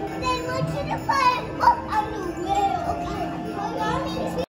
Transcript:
Look at that, look at the fire.